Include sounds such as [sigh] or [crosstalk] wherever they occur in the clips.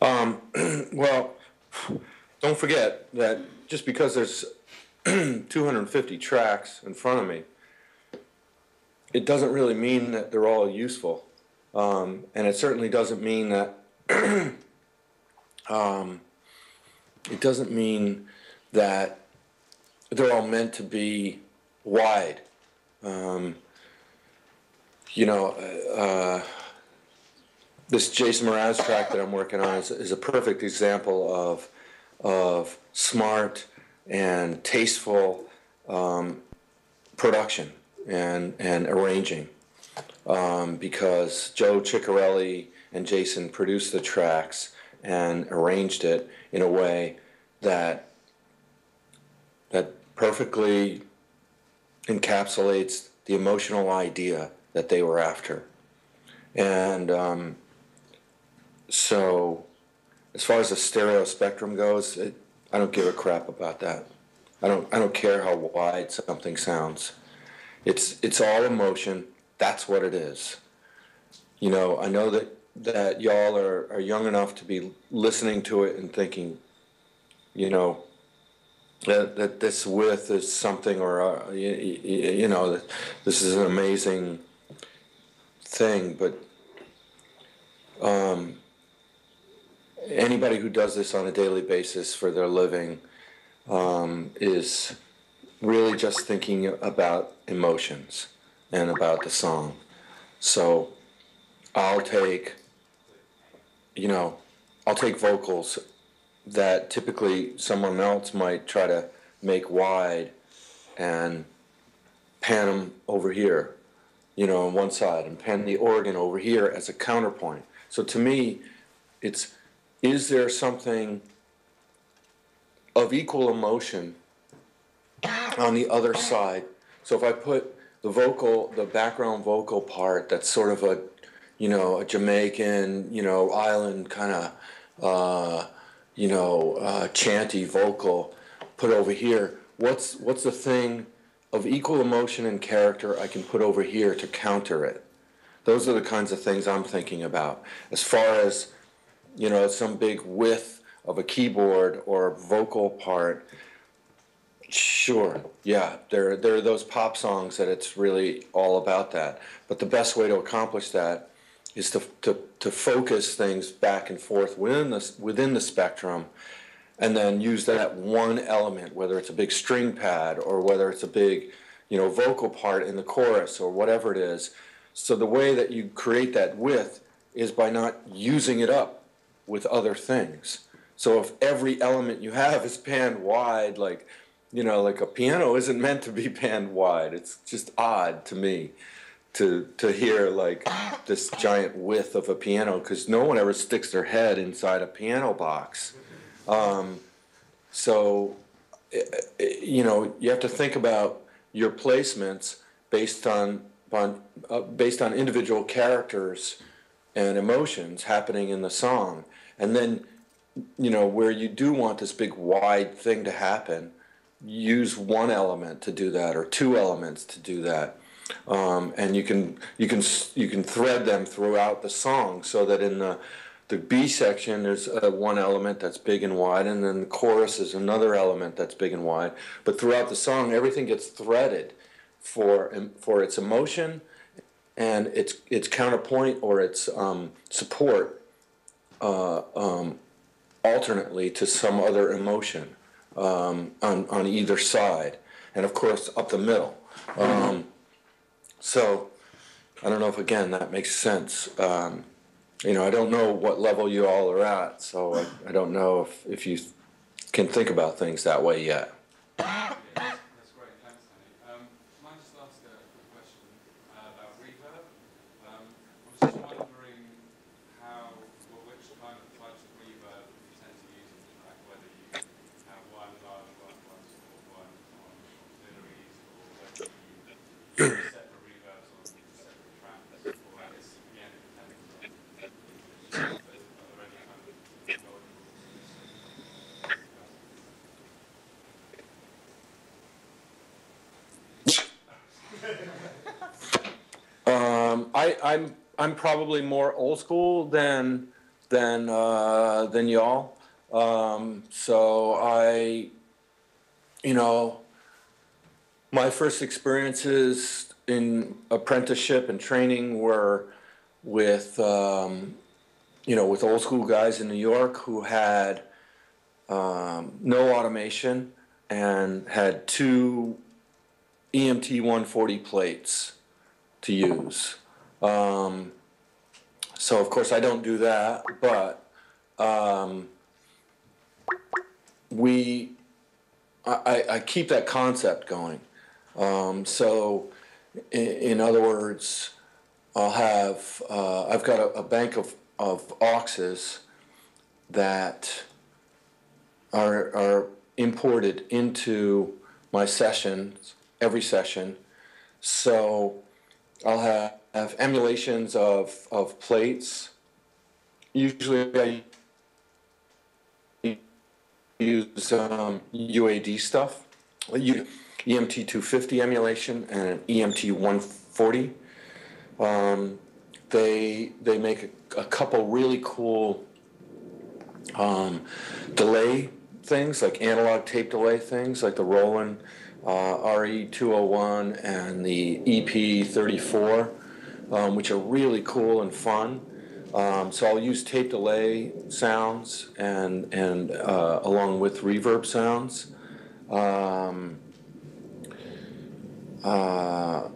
Um, [clears throat] well, don't forget that just because there's [clears throat] 250 tracks in front of me, it doesn't really mean that they're all useful. Um, and it certainly doesn't mean that, [clears throat] um, it doesn't mean that they're all meant to be wide. Um, you know, uh, this Jason Mraz track that I'm working on is, is a perfect example of of smart and tasteful um, production and and arranging um, because Joe Chiccarelli and Jason produced the tracks and arranged it in a way that that perfectly encapsulates the emotional idea that they were after. And um, so, as far as the stereo spectrum goes, it, I don't give a crap about that. I don't. I don't care how wide something sounds. It's it's all emotion. That's what it is. You know. I know that that y'all are, are young enough to be listening to it and thinking, you know, that, that this width is something, or uh, you, you know, that this is an amazing thing. But um, anybody who does this on a daily basis for their living um, is really just thinking about emotions and about the song. So I'll take, you know, I'll take vocals that typically someone else might try to make wide and pan them over here, you know, on one side, and pan the organ over here as a counterpoint. So to me, it's is there something of equal emotion on the other side? So if I put the vocal, the background vocal part, that's sort of a, you know, a Jamaican, you know, island kind of, uh, you know, uh, chanty vocal put over here. What's what's the thing of equal emotion and character I can put over here to counter it? Those are the kinds of things I'm thinking about. As far as, you know, some big width of a keyboard or vocal part, sure, yeah, there, there are those pop songs that it's really all about that. But the best way to accomplish that is to, to, to focus things back and forth within the, within the spectrum and then use that one element, whether it's a big string pad or whether it's a big, you know, vocal part in the chorus or whatever it is. So the way that you create that width is by not using it up with other things. So if every element you have is panned wide, like, you know, like a piano isn't meant to be [laughs] panned wide. It's just odd to me to to hear like this giant width of a piano because no one ever sticks their head inside a piano box. Um, so you know you have to think about your placements based on on uh, based on individual characters and emotions happening in the song, and then you know where you do want this big wide thing to happen, use one element to do that or two elements to do that um, and you can you can you can thread them throughout the song so that in the the B section there's uh, one element that's big and wide, and then the chorus is another element that's big and wide. But throughout the song, everything gets threaded for for its emotion and its its counterpoint or its um, support uh, um, alternately to some other emotion um, on on either side, and of course up the middle. Um, so I don't know if again that makes sense. Um, you know, I don't know what level you all are at, so I, I don't know if, if you can think about things that way yet. [coughs] Um, I, I'm I'm probably more old school than than uh, than y'all. Um, so I, you know, my first experiences in apprenticeship and training were with um, you know with old school guys in New York who had um, no automation and had two EMT 140 plates to use. Um, so of course I don't do that, but um, we I, I keep that concept going. Um, so in, in, other words, I'll have uh, I've got a, a, bank of, of auxes that are are imported into my sessions every session. So I'll have, have emulations of, of plates. Usually I use um, UAD stuff, EMT 250 emulation and an EMT 140. Um, they they make a, a couple really cool um, delay things like analog tape delay things like the Roland uh, RE201 and the EP34, um, which are really cool and fun. Um, so I'll use tape delay sounds and and uh, along with reverb sounds. Um, uh,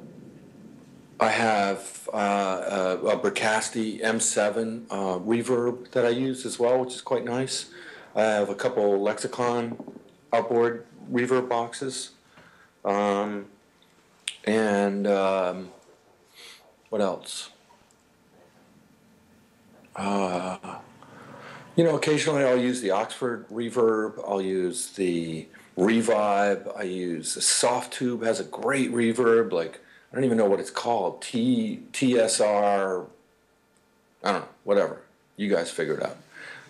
I have uh, a, a Bricasti M7 uh, reverb that I use as well, which is quite nice. I have a couple Lexicon outboard reverb boxes. Um, and um, what else? Uh, you know, occasionally I'll use the Oxford reverb. I'll use the Revibe. I use Softube has a great reverb. Like I don't even know what it's called. T TSR. I don't know. Whatever. You guys figure it out.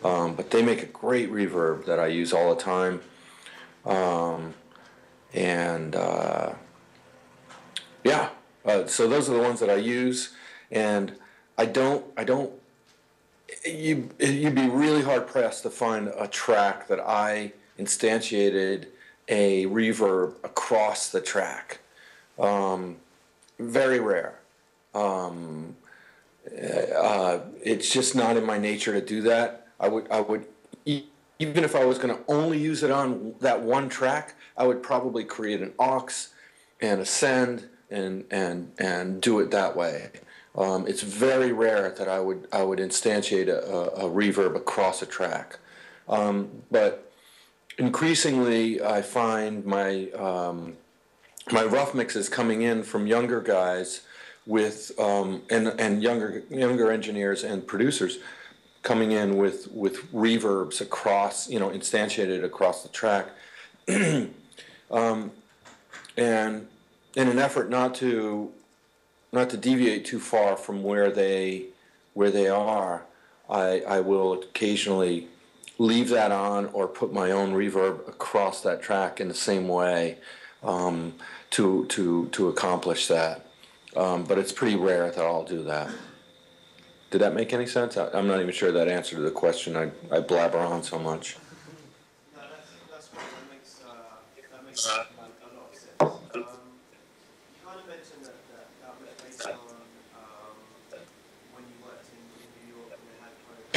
Um, but they make a great reverb that I use all the time. Um, and uh, yeah, uh, so those are the ones that I use, and I don't, I don't. You, you'd be really hard pressed to find a track that I instantiated a reverb across the track. Um, very rare. Um, uh, it's just not in my nature to do that. I would, I would even if I was going to only use it on that one track, I would probably create an aux and send and and and do it that way. Um, it's very rare that I would I would instantiate a, a, a reverb across a track, um, but increasingly I find my um, my rough mixes coming in from younger guys with um, and and younger younger engineers and producers coming in with with reverbs across, you know, instantiated across the track, [clears throat] um, and in an effort not to not to deviate too far from where they where they are, I I will occasionally leave that on or put my own reverb across that track in the same way um, to to to accomplish that. Um, but it's pretty rare that I'll do that. Did that make any sense? I, I'm not even sure that answered the question. I, I blabber on so much. No, that's, that's fine. That makes, uh, that makes uh, a lot of sense. Um, you kind of mentioned that, that, that was based on um, when you worked in, in New York and they had kind of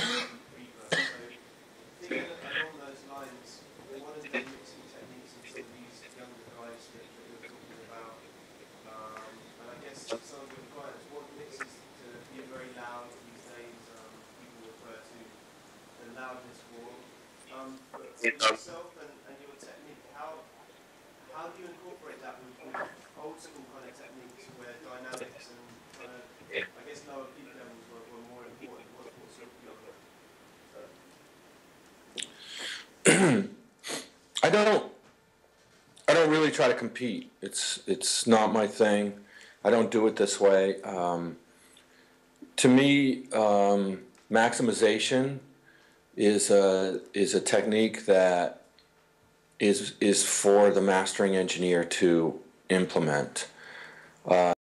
reverb. So thinking along those lines, what are the mixing techniques of some of these younger guys that, that you're talking about? Um, and I guess some of your clients, what mixes to be very loud loudness war. Um, but for yourself and, and your technique, how how do you incorporate that with, with old school kind of techniques where dynamics and kind of, I guess lower peak levels were, were more important? What, what's your view on that? I don't. I don't really try to compete. It's it's not my thing. I don't do it this way. Um, to me, um, maximization is a is a technique that is is for the mastering engineer to implement. Uh,